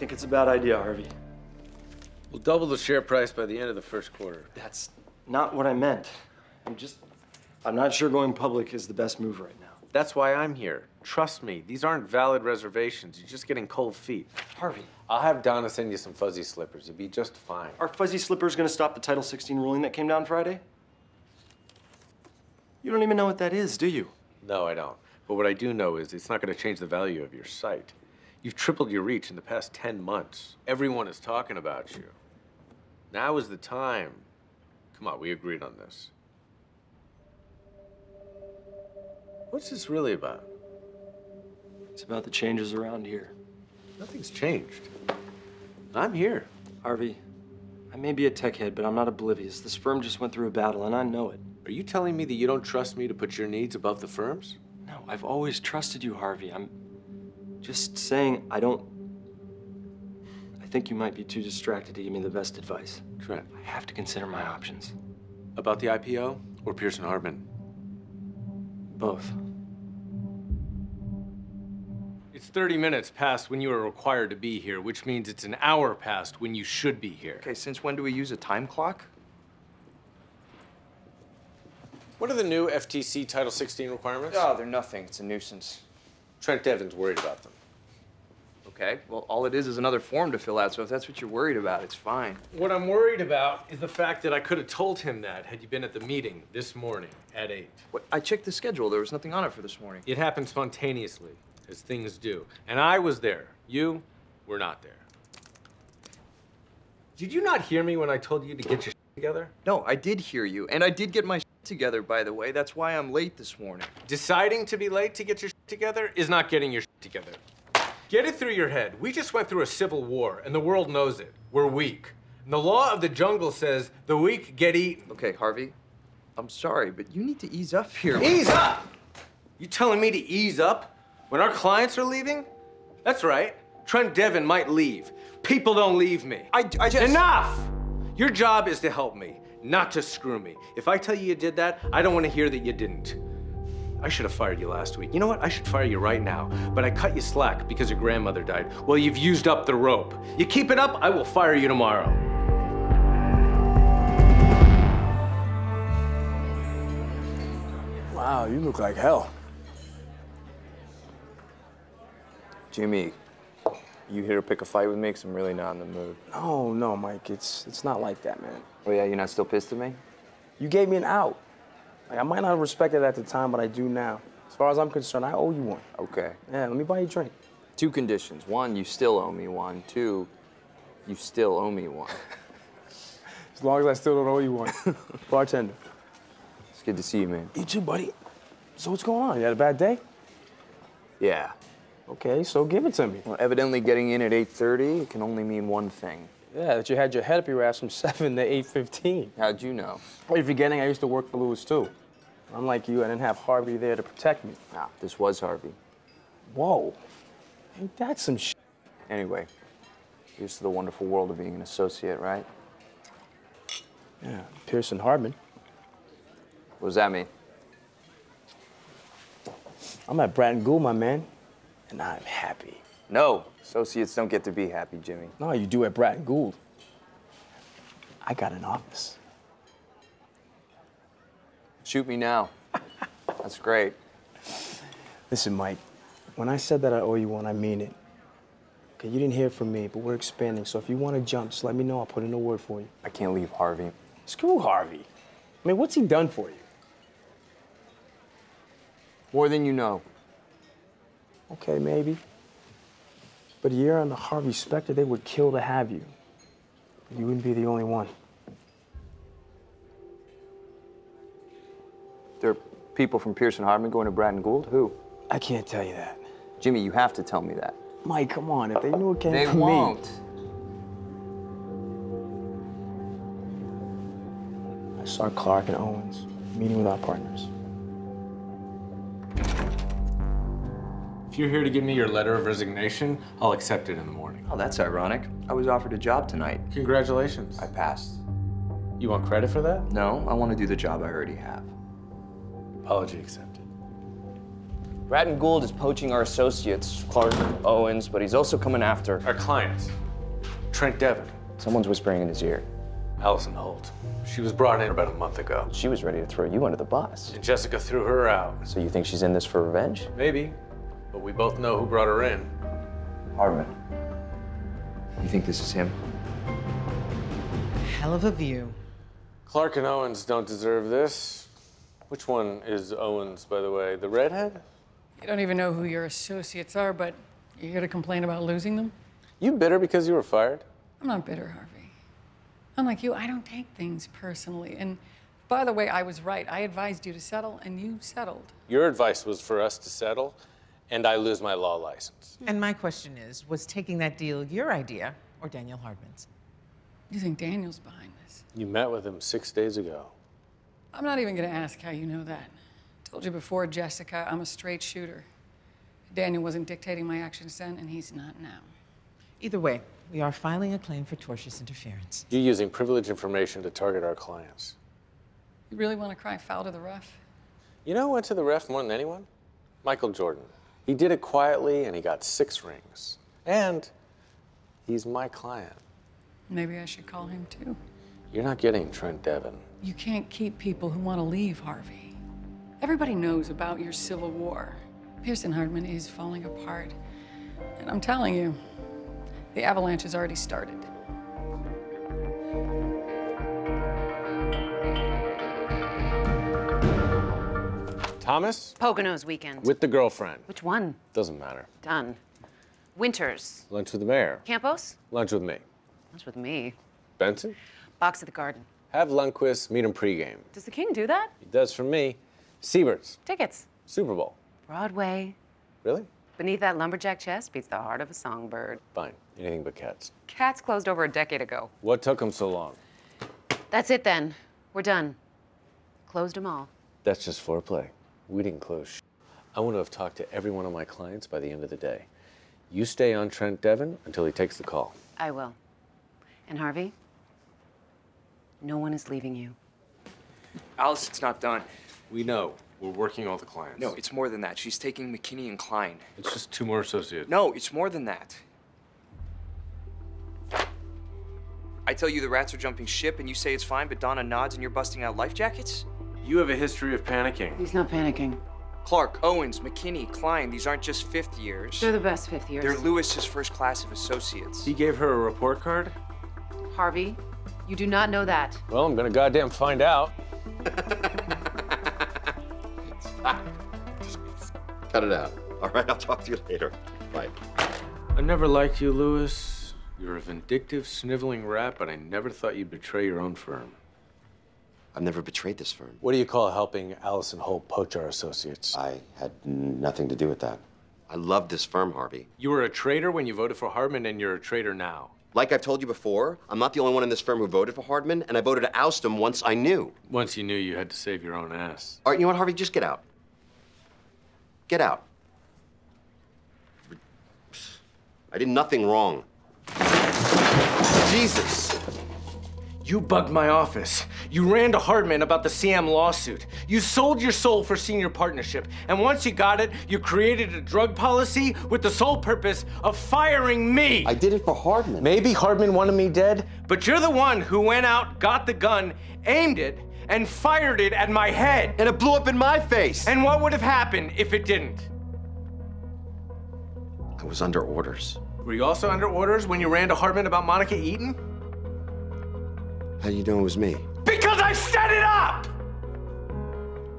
think it's a bad idea, Harvey. We'll double the share price by the end of the first quarter. That's not what I meant. I'm just, I'm not sure going public is the best move right now. That's why I'm here. Trust me, these aren't valid reservations. You're just getting cold feet. Harvey, I'll have Donna send you some fuzzy slippers. You'll be just fine. are fuzzy slippers gonna stop the Title 16 ruling that came down Friday? You don't even know what that is, do you? No, I don't. But what I do know is it's not going to change the value of your site. You've tripled your reach in the past 10 months. Everyone is talking about you. Now is the time. Come on, we agreed on this. What's this really about? It's about the changes around here. Nothing's changed. I'm here. Harvey, I may be a tech head, but I'm not oblivious. This firm just went through a battle, and I know it. Are you telling me that you don't trust me to put your needs above the firm's? No, I've always trusted you, Harvey. I'm just saying I don't. I think you might be too distracted to give me the best advice. Trent, I have to consider my options. about the IPO or Pearson Hardman? Both. It's 30 minutes past when you are required to be here, which means it's an hour past when you should be here. Okay, since when do we use a time clock? What are the new FTC Title 16 requirements? Oh, they're nothing. It's a nuisance. Trent Devon's worried about them. Okay, well, all it is is another form to fill out, so if that's what you're worried about, it's fine. What I'm worried about is the fact that I could have told him that had you been at the meeting this morning at 8. What, I checked the schedule. There was nothing on it for this morning. It happened spontaneously, as things do. And I was there. You were not there. Did you not hear me when I told you to get your together? No, I did hear you, and I did get my together, by the way. That's why I'm late this morning. Deciding to be late to get your together is not getting your together. Get it through your head. We just went through a civil war, and the world knows it. We're weak. And the law of the jungle says the weak get eaten. Okay, Harvey, I'm sorry, but you need to ease up here. Ease up! You telling me to ease up when our clients are leaving? That's right. Trent Devon might leave. People don't leave me. I, I just. Enough! Your job is to help me, not to screw me. If I tell you you did that, I don't want to hear that you didn't. I should have fired you last week. You know what? I should fire you right now. But I cut you slack because your grandmother died. Well, you've used up the rope. You keep it up, I will fire you tomorrow. Wow, you look like hell. Jimmy, you here to pick a fight with me? Because I'm really not in the mood. No, no, Mike, it's it's not like that, man. Oh, yeah, you're not still pissed at me? You gave me an out. Like, I might not have respected it at the time, but I do now. As far as I'm concerned, I owe you one. Okay. Yeah, let me buy you a drink. Two conditions. One, you still owe me one. Two, you still owe me one. As long as I still don't owe you one. Bartender. It's good to see you, man. You too, buddy. So what's going on? You had a bad day? Yeah. Okay, so give it to me. Well, evidently getting in at 8.30 can only mean one thing. Yeah, that you had your head up your ass from 7 to 8.15. How'd you know? Well, you're forgetting I used to work for Louis, too. Unlike you, I didn't have Harvey there to protect me. Nah, this was Harvey. Whoa. Ain't that some sh? Anyway, used to the wonderful world of being an associate, right? Yeah, Pearson Hardman. What does that mean? I'm at Bratton Gould, my man, and I'm happy. No, associates don't get to be happy, Jimmy. No, you do at Bratton Gould. I got an office. Shoot me now. That's great. Listen, Mike, when I said that I owe you one, I mean it. Okay, you didn't hear from me, but we're expanding, so if you want to jump, just let me know. I'll put in a word for you. I can't leave Harvey. Screw Harvey. I mean, what's he done for you? More than you know. Okay, maybe. But year on the Harvey Specter, they would kill to have you. You wouldn't be the only one. There are people from Pearson Hardman going to Bratton Gould? Who? I can't tell you that. Jimmy, you have to tell me that. Mike, come on. If they knew it came They from won't. me. I saw Clark and Owens meeting with our partners. You're here to give me your letter of resignation, I'll accept it in the morning. Oh, that's ironic. I was offered a job tonight. Congratulations. I passed. You want credit for that? No, I want to do the job I already have. Apology accepted. Bratton Gould is poaching our associates, Clark Owens, but he's also coming after. Our clients. Trent Devon. Someone's whispering in his ear. Allison Holt. She was brought in about a month ago. She was ready to throw you under the bus. And Jessica threw her out. So you think she's in this for revenge? Maybe. But we both know who brought her in. Hardman. You think this is him? Hell of a view. Clark and Owens don't deserve this. Which one is Owens, by the way? The redhead? You don't even know who your associates are, but you're here to complain about losing them? You bitter because you were fired? I'm not bitter, Harvey. Unlike you, I don't take things personally. And by the way, I was right. I advised you to settle, and you settled. Your advice was for us to settle, and I lose my law license. And my question is was taking that deal your idea or Daniel Hardman's? You think Daniel's behind this? You met with him six days ago. I'm not even going to ask how you know that. I Told you before, Jessica, I'm a straight shooter. Daniel wasn't dictating my actions then, and he's not now. Either way, we are filing a claim for tortious interference. You're using privileged information to target our clients. You really want to cry foul to the ref? You know who went to the ref more than anyone? Michael Jordan. He did it quietly and he got six rings. And he's my client. Maybe I should call him too. You're not getting Trent Devon. You can't keep people who want to leave, Harvey. Everybody knows about your civil war. Pearson Hardman is falling apart. And I'm telling you, the avalanche has already started. Thomas? Poconos weekend. With the girlfriend. Which one? Doesn't matter. Done. Winters. Lunch with the mayor. Campos? Lunch with me. Lunch with me. Benson? Box at the garden. Have Lundquist meet him pregame. Does the king do that? He does for me. Siebert's. Tickets. Super Bowl. Broadway. Really? Beneath that lumberjack chest beats the heart of a songbird. Fine. Anything but cats. Cats closed over a decade ago. What took him so long? That's it then. We're done. Closed them all. That's just foreplay. We didn't close. sh- I want to have talked to every one of my clients by the end of the day. You stay on Trent Devon until he takes the call. I will. And Harvey? No one is leaving you. Alice, it's not done. We know. We're working all the clients. No, it's more than that. She's taking McKinney and Klein. it's just two more associates. No, it's more than that. I tell you the rats are jumping ship and you say it's fine, but Donna nods and you're busting out life jackets? You have a history of panicking. He's not panicking. Clark, Owens, McKinney, Klein, these aren't just fifth years. They're the best fifth years. They're Louis's first class of associates. He gave her a report card? Harvey, you do not know that. Well, I'm gonna goddamn find out. Cut it out. All right, I'll talk to you later. Bye. I never liked you, Lewis. You're a vindictive, sniveling rat, but I never thought you'd betray your own firm. I've never betrayed this firm. What do you call helping Allison Holt poach our associates? I had nothing to do with that. I love this firm, Harvey. You were a traitor when you voted for Hardman, and you're a traitor now. Like I've told you before, I'm not the only one in this firm who voted for Hardman, and I voted to oust him once I knew. Once you knew you had to save your own ass. All right, you know what, Harvey? Just get out. Get out. I did nothing wrong. Jesus. You bugged my office. You ran to Hardman about the CM lawsuit. You sold your soul for senior partnership. And once you got it, you created a drug policy with the sole purpose of firing me. I did it for Hardman. Maybe Hardman wanted me dead, but you're the one who went out, got the gun, aimed it, and fired it at my head. And it blew up in my face. And what would have happened if it didn't? I was under orders. Were you also under orders when you ran to Hardman about Monica Eaton? How do you know it was me? Because I set it up!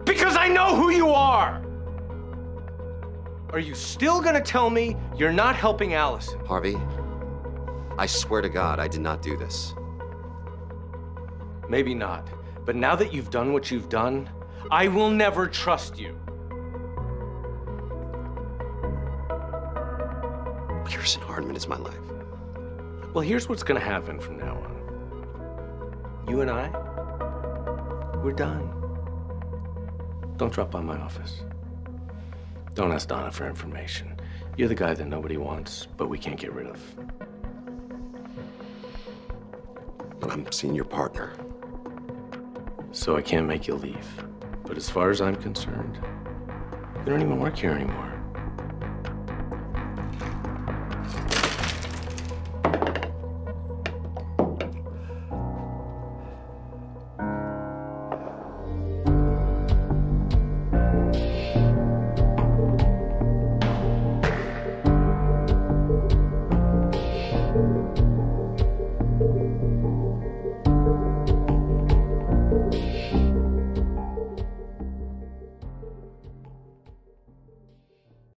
Because I know who you are! Are you still gonna tell me you're not helping Allison? Harvey, I swear to God, I did not do this. Maybe not. But now that you've done what you've done, I will never trust you. Pearson Hardman is my life. Well, here's what's gonna happen from now on. You and I, we're done. Don't drop by my office. Don't ask Donna for information. You're the guy that nobody wants, but we can't get rid of. But I'm senior partner. So I can't make you leave. But as far as I'm concerned, You don't even work here anymore.